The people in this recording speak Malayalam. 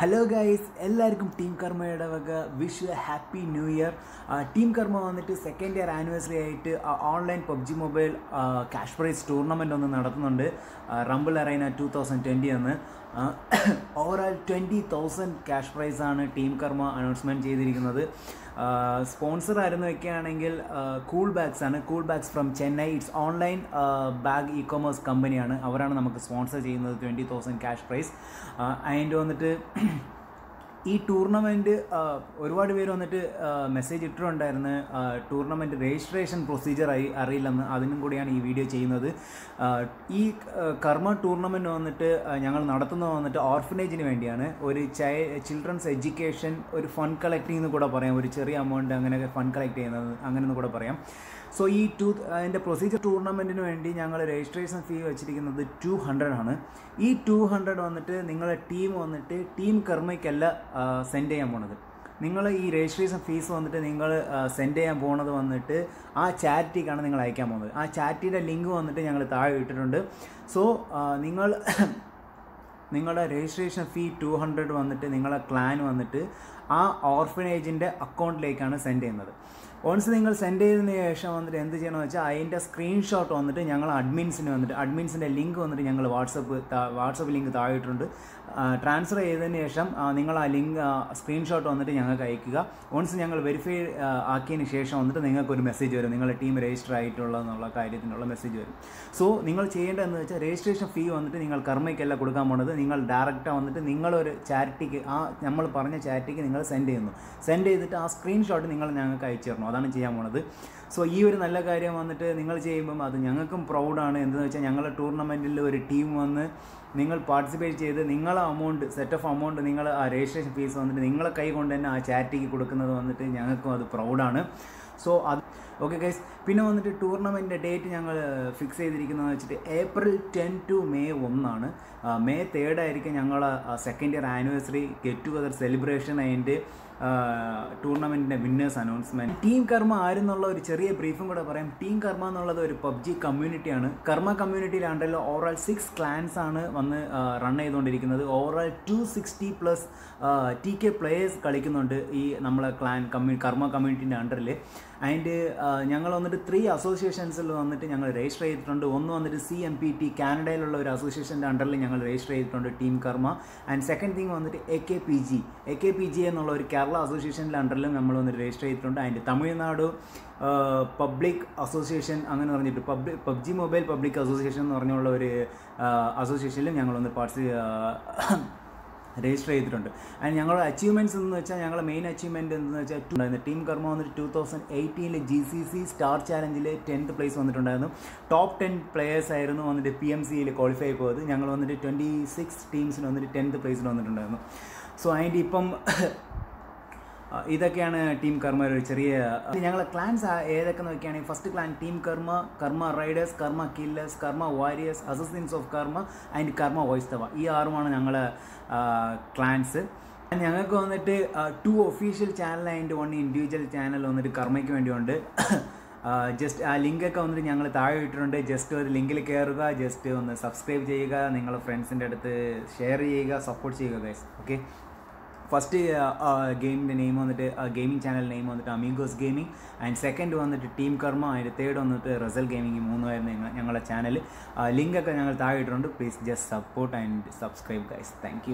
ഹലോ ഗൈസ് എല്ലാവർക്കും ടീം കർമ്മയുടെ വക wish happy new year team Karma വന്നിട്ട് സെക്കൻഡ് ഇയർ ആനിവേഴ്സറി ആയിട്ട് online PUBG mobile cash prize tournament ഒന്ന് നടത്തുന്നുണ്ട്. Rumble arena two thousand twenty എന്ന്. ഓവറോൾ ട്വന്റി തൗസൻഡ് ക്യാഷ് പ്രൈസാണ് ടീം കർമ്മ അനൗൺസ്മെന്റ് ചെയ്തിരിക്കുന്നത്. സ്പോൺസർ ആയിരുന്നു വെക്കുകയാണെങ്കിൽ കൂൾ ബാഗ്സ് ആണ്. Cool bags from Chennai it's online bag e commerce കമ്പനിയാണ് അവരാണ് നമുക്ക് സ്പോൺസർ ചെയ്യുന്നത് ട്വന്റി തൗസൻഡ് ക്യാഷ് പ്രൈസ് അതിന്റെ വന്നിട്ട് ഈ ടൂർണമെന്റ് ഒരുപാട് പേര് വന്നിട്ട് മെസ്സേജ് ഇട്ടിട്ടുണ്ടായിരുന്നു. ടൂർണമെന്റ് രജിസ്ട്രേഷൻ പ്രൊസീജിയറായി അറിയില്ലെന്ന്. അതിനും കൂടിയാണ് ഈ വീഡിയോ ചെയ്യുന്നത്. ഈ കർമ്മ ടൂർണമെന്റ് വന്നിട്ട് ഞങ്ങൾ നടത്തുന്നത് വന്നിട്ട് ഓർഫനേജിന് വേണ്ടിയാണ്. ഒരു ചൈ ചിൽഡ്രൻസ് എഡ്യൂക്കേഷൻ ഒരു ഫണ്ട് കളക്ടിംഗ് എന്ന് കൂടെ പറയാം. ഒരു ചെറിയ എമൗണ്ട് അങ്ങനെയൊക്കെ ഫണ്ട് കളക്ട് ചെയ്യുന്നത് അങ്ങനെയെന്ന് കൂടെ പറയാം. സോ ഈ ടു അതിന്റെ പ്രൊസീജിയർ ടൂർണമെന്റിന് വേണ്ടി ഞങ്ങൾ രജിസ്ട്രേഷൻ ഫീ വെച്ചിരിക്കുന്നത് ടു ഹൺഡ്രഡ് ആണ്. ഈ ടു ഹൺഡ്രഡ് വന്നിട്ട് നിങ്ങളുടെ ടീം വന്നിട്ട് ടീം കർമ്മയ്ക്കല്ല സെൻഡ് ചെയ്യാൻ പോണത്. നിങ്ങൾ ഈ രജിസ്ട്രേഷൻ ഫീസ് വന്നിട്ട് നിങ്ങൾ സെൻഡ് ചെയ്യാൻ പോണത് വന്നിട്ട് ആ ചാരിറ്റിക്കാണ് നിങ്ങൾ അയക്കാൻ പോകുന്നത് ആ ചാരിറ്റിയുടെ ലിങ്ക് വന്നിട്ട് ഞങ്ങൾ താഴെ ഇട്ടിട്ടുണ്ട്. സോ നിങ്ങൾ നിങ്ങളുടെ രജിസ്ട്രേഷൻ ഫീ ടു ഹൺഡ്രഡ് വന്നിട്ട് നിങ്ങളുടെ ക്ലാൻ വന്നിട്ട് ആ ഓർഫനേജിന്റെ അക്കൗണ്ടിലേക്കാണ് സെൻഡ് ചെയ്യുന്നത്. വൺസ് നിങ്ങൾ സെൻഡ് ചെയ്തതിന് ശേഷം വന്നിട്ട് എന്ത് ചെയ്യണമെന്ന് വെച്ചാൽ അതിന്റെ സ്ക്രീൻഷോട്ട് വന്നിട്ട് ഞങ്ങൾ അഡ്മിൻസിന് വന്നിട്ട് അഡ്മിൻസിന്റെ ലിങ്ക് വന്നിട്ട് ഞങ്ങൾ വാട്സപ്പ് വാട്സപ്പ് ലിങ്ക് താഴെയിട്ടുണ്ട് ട്രാൻസ്ഫർ ചെയ്തതിന് ശേഷം നിങ്ങൾ ആ ലിങ്ക് സ്ക്രീൻഷോട്ട് വന്നിട്ട് ഞങ്ങൾക്ക് അയക്കുക. ഓൺസ് ഞങ്ങൾ വെരിഫൈ ആക്കിയതിന് ശേഷം വന്നിട്ട് നിങ്ങൾക്ക് ഒരു മെസ്സേജ് വരും. നിങ്ങളുടെ ടീം രജിസ്റ്റർ ആയിട്ടുള്ളതെന്നുള്ള കാര്യത്തിനുള്ള മെസ്സേജ് വരും. സോ നിങ്ങൾ ചെയ്യേണ്ടതെന്ന് വെച്ചാൽ രജിസ്ട്രേഷൻ ഫീ വന്നിട്ട് നിങ്ങൾ കർമ്മയ്ക്കല്ല കൊടുക്കാൻ പോണത്. നിങ്ങൾ ഡയറക്റ്റ് വന്നിട്ട് നിങ്ങളൊരു ചാരിറ്റിക്ക് ആ നമ്മൾ പറഞ്ഞ ചാരിറ്റിക്ക് നിങ്ങൾ സെൻഡ് ചെയ്യുന്നു. സെൻഡ് ചെയ്തിട്ട് ആ സ്ക്രീൻഷോട്ട് നിങ്ങൾ ഞങ്ങൾക്ക് അയച്ചു തരണം. അതാണ് ചെയ്യാൻ പോണത്. സോ ഈ ഒരു നല്ല കാര്യം വന്നിട്ട് നിങ്ങൾ ചെയ്യുമ്പം അത് ഞങ്ങൾക്കും പ്രൗഡാണ് എന്തെന്ന് വെച്ചാൽ ഞങ്ങളുടെ ടൂർണമെന്റിൽ ഒരു ടീം വന്ന് നിങ്ങൾ പാർട്ടിസിപ്പേറ്റ് ചെയ്ത് നിങ്ങളെ അമൗണ്ട് സെറ്റ് ഓഫ് അമൗണ്ട് നിങ്ങൾ ആ രജിസ്ട്രേഷൻ ഫീസ് വന്നിട്ട് നിങ്ങളെ കൈ കൊണ്ട് തന്നെ ആ ചാരിറ്റിക്ക് കൊടുക്കുന്നത് വന്നിട്ട് ഞങ്ങൾക്കും അത് പ്രൗഡാണ് സോ അത് ഓക്കെ ഗൈസ് പിന്നെ വന്നിട്ട് ടൂർണമെന്റിന്റെ ഡേറ്റ് ഞങ്ങൾ ഫിക്സ് ചെയ്തിരിക്കുന്നത് വെച്ചിട്ട് ഏപ്രിൽ ടെൻ ടു മെയ് ഒന്നാണ്. മെയ് തേർഡ് ആയിരിക്കും ഞങ്ങൾ second year anniversary get together celebration അതിന്റെ ടൂർണമെന്റിന്റെ വിന്നേഴ്സ് അനൗൺസ്മെന്റ് ടീം കർമ്മ ആരെന്നുള്ള ഒരു ചെറിയ ബ്രീഫും കൂടെ പറയാം. ടീം കർമ്മ എന്നുള്ളത് ഒരു പബ്ജി കമ്മ്യൂണിറ്റിയാണ് കർമ്മ കമ്മ്യൂണിറ്റിയിലാണ്ടല്ലോ ഓവറോൾ സിക്സ് ക്ലാൻസ് ആണ് വന്ന് റൺ ചെയ്തുകൊണ്ടിരിക്കുന്നത് overall two sixty plus T K players കളിക്കുന്നുണ്ട് ഈ നമ്മളെ ക്ലാൻ കമ്മ്യൂ കർമ്മ കമ്മ്യൂണിറ്റീന്റെ അണ്ടറിൽ അതിന്റെ ഞങ്ങൾ വന്നിട്ട് ത്രീ അസോസിയേഷൻസിൽ വന്നിട്ട് ഞങ്ങൾ രജിസ്റ്റർ ചെയ്തിട്ടുണ്ട്. ഒന്ന് വന്നിട്ട് സി എം പി ടി കാനഡയിലുള്ള ഒരു അസോസിയേഷന്റെ അണ്ടറിൽ ഞങ്ങൾ രജിസ്റ്റർ ചെയ്തിട്ടുണ്ട് team Karma and second thing വന്നിട്ട് A K P G A K P G എന്നുള്ള ഒരു കേരള അസോസിയേഷന്റെ അണ്ടറിലും നമ്മൾ വന്നിട്ട് രജിസ്റ്റർ ചെയ്തിട്ടുണ്ട്. ആൻഡ് തമിഴ്നാട് പബ്ലിക് അസോസിയേഷൻ അങ്ങനെ പറഞ്ഞിട്ട് public PUBG mobile public association എന്ന് പറഞ്ഞുള്ള ഒരു അസോസിയേഷനിലും ഞങ്ങൾ വന്ന് പാർട്ടിസിപ്പേ രജിസ്റ്റർ ചെയ്തിട്ടുണ്ട്. ആൻഡ് ഞങ്ങളുടെ അച്ചീവ്മെന്റ്സ് എന്ന് വെച്ചാൽ ഞങ്ങളുടെ മെയിൻ അച്ചീവ്മെന്റ് എന്ന് വെച്ചാൽ ഉണ്ടായിരുന്നു. ടീം കർമ്മ വന്നിട്ട് ടു തൗസൻഡ് എയ്റ്റീനിൽ ജി സി സി സ്റ്റാർ ചാലഞ്ചിൽ ടെൻത്ത് പ്ലേസ് വന്നിട്ടുണ്ടായിരുന്നു. ടോപ്പ് ടെൻ പ്ലേയേഴ്സ് ആയിരുന്നു വന്നിട്ട് പി എം സിയിൽ ക്വാളിഫൈ പോയത് ഞങ്ങൾ വന്നിട്ട് ട്വന്റി സിക്സ് ടീംസിന് വന്നിട്ട് ടെൻത്ത് പ്ലേസിൽ വന്നിട്ടുണ്ടായിരുന്നു. സോ അതിന്റെ ഇപ്പം ഇതൊക്കെയാണ് ടീം കർമ്മ ഒരു ചെറിയ ഞങ്ങളെ ക്ലാൻസ് ഏതൊക്കെ നോക്കിയാണെങ്കിൽ ഫസ്റ്റ് ക്ലാൻ ടീം കർമ്മ കർമ്മ riders Karma killers Karma warriors assassins of Karma and Karma വൈസ്തവ ഈ ആറുമാണ് ഞങ്ങളെ ക്ലാൻസ് ഞങ്ങൾക്ക് വന്നിട്ട് two official channel and one individual channel വന്നിട്ട് കർമ്മയ്ക്ക് വേണ്ടിയുണ്ട്. ജസ്റ്റ് ആ ലിങ്കൊക്കെ വന്നിട്ട് ഞങ്ങൾ താഴെ ഇട്ടിട്ടുണ്ട്. ജസ്റ്റ് ഒരു ലിങ്കിൽ കയറുക ജസ്റ്റ് ഒന്ന് സബ്സ്ക്രൈബ് ചെയ്യുക നിങ്ങളുടെ ഫ്രണ്ട്സിന്റെ അടുത്ത് ഷെയർ ചെയ്യുക സപ്പോർട്ട് ചെയ്യുക ഗൈസ് ഓക്കെ ഫസ്റ്റ് ഗെയിമിന്റെ നെയിം വന്നിട്ട് ഗെയിമിംഗ് ചാനൽ നെയിം വന്നിട്ട് അമീഗോസ് ഗെയിമിംഗ് ആൻഡ് സെക്കൻഡ് വന്നിട്ട് ടീം കർമ്മ ആൻഡ് തേർഡ് വന്നിട്ട് റസൽ ഗെയിമിംഗ് മൂന്നുമായിരുന്നു ഞങ്ങളുടെ ചാനൽ ലിങ്കൊക്കെ ഞങ്ങൾ താഴെ ഇട്ടിട്ടുണ്ട്. Please just support and subscribe guys thank